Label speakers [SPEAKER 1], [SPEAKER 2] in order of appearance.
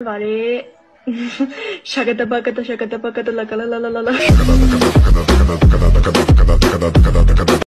[SPEAKER 1] Vale. Shakata bakata shakata bakata la la la la la la.